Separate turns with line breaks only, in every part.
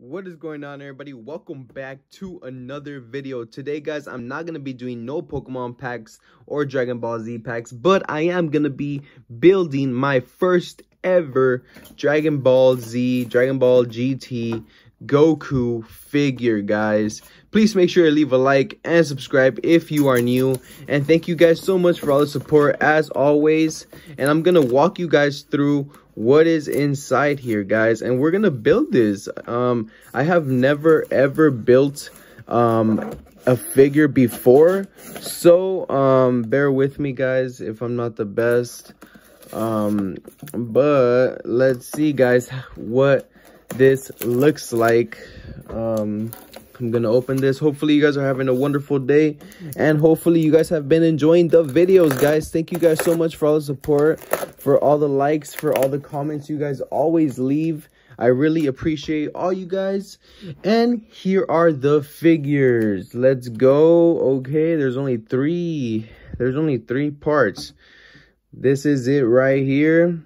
What is going on everybody? Welcome back to another video. Today guys, I'm not going to be doing no Pokemon packs or Dragon Ball Z packs, but I am going to be building my first ever Dragon Ball Z, Dragon Ball GT Goku figure guys. Please make sure to leave a like and subscribe if you are new. And thank you guys so much for all the support as always. And I'm going to walk you guys through what is inside here guys and we're gonna build this um i have never ever built um a figure before so um bear with me guys if i'm not the best um but let's see guys what this looks like um I'm gonna open this. Hopefully you guys are having a wonderful day. And hopefully you guys have been enjoying the videos, guys. Thank you guys so much for all the support, for all the likes, for all the comments you guys always leave. I really appreciate all you guys. And here are the figures. Let's go. Okay, there's only three. There's only three parts. This is it right here.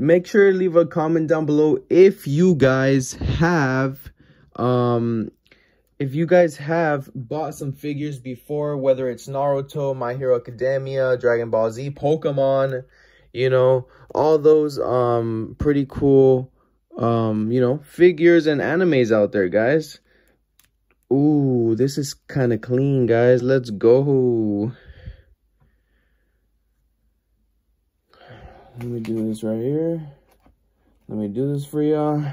Make sure to leave a comment down below if you guys have um if you guys have bought some figures before, whether it's Naruto, My Hero Academia, Dragon Ball Z, Pokemon, you know, all those um pretty cool um, you know, figures and animes out there, guys. Ooh, this is kind of clean, guys. Let's go. Let me do this right here. Let me do this for y'all.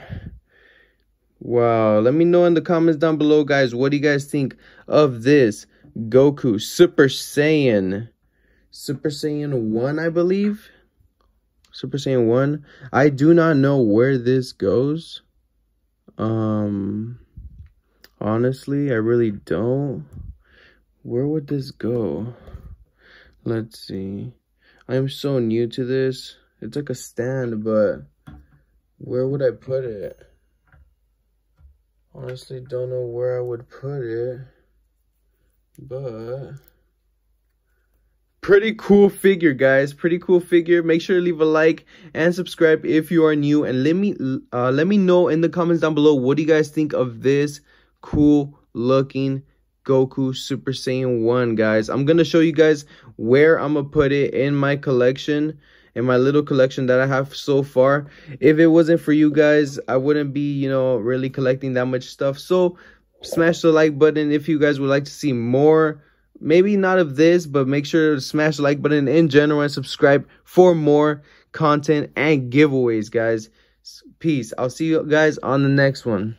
Wow, let me know in the comments down below, guys. What do you guys think of this Goku Super Saiyan? Super Saiyan 1, I believe. Super Saiyan 1. I do not know where this goes. Um, honestly, I really don't. Where would this go? Let's see. I am so new to this. It's like a stand, but where would I put it? Honestly, don't know where I would put it. But pretty cool figure guys pretty cool figure make sure to leave a like and subscribe if you are new and let me uh let me know in the comments down below what do you guys think of this cool looking goku super saiyan 1 guys i'm gonna show you guys where i'm gonna put it in my collection in my little collection that I have so far. If it wasn't for you guys, I wouldn't be, you know, really collecting that much stuff. So smash the like button if you guys would like to see more. Maybe not of this, but make sure to smash the like button in general and subscribe for more content and giveaways, guys. Peace. I'll see you guys on the next one.